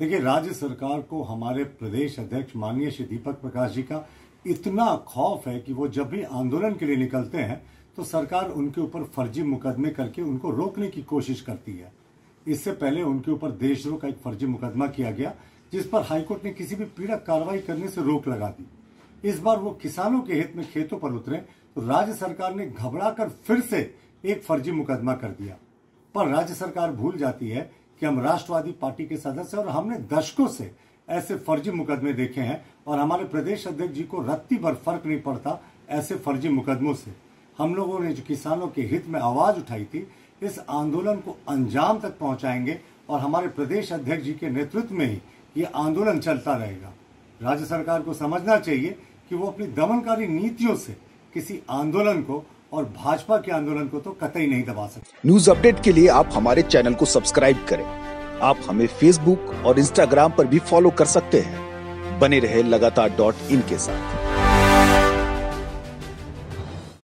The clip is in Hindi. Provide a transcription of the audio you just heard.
देखिए, राज्य सरकार को हमारे प्रदेश अध्यक्ष माननीय श्री दीपक प्रकाश जी का इतना खौफ है कि वो जब भी आंदोलन के लिए निकलते हैं तो सरकार उनके ऊपर फर्जी मुकदमे करके उनको रोकने की कोशिश करती है। इससे पहले उनके ऊपर देशद्रोह का एक फर्जी मुकदमा किया गया, जिस पर हाईकोर्ट ने किसी भी पीड़क कार्रवाई करने से रोक लगा दी। इस बार वो किसानों के हित में खेतों पर उतरे तो राज्य सरकार ने घबराकर फिर से एक फर्जी मुकदमा कर दिया। पर राज्य सरकार भूल जाती है कि हम राष्ट्रवादी पार्टी के सदस्य और हमने दशकों से ऐसे फर्जी मुकदमे देखे हैं और हमारे प्रदेश अध्यक्ष जी को रत्ती भर फ़र्क नहीं पड़ता ऐसे फर्जी मुकदमों से। हम लोगों ने जो किसानों के हित में आवाज़ उठाई थी, इस आंदोलन को अंजाम तक पहुंचाएँगे और हमारे प्रदेश अध्यक्ष जी के नेतृत्व में ही ये आंदोलन चलता रहेगा। राज्य सरकार को समझना चाहिए कि वो अपनी दमनकारी नीतियों से किसी आंदोलन को और भाजपा के आंदोलन को तो कतई नहीं दबा सकते। न्यूज़ अपडेट के लिए आप हमारे चैनल को सब्सक्राइब करें। आप हमें फेसबुक और इंस्टाग्राम पर भी फॉलो कर सकते हैं। बने रहे लगातार डॉट इन के साथ।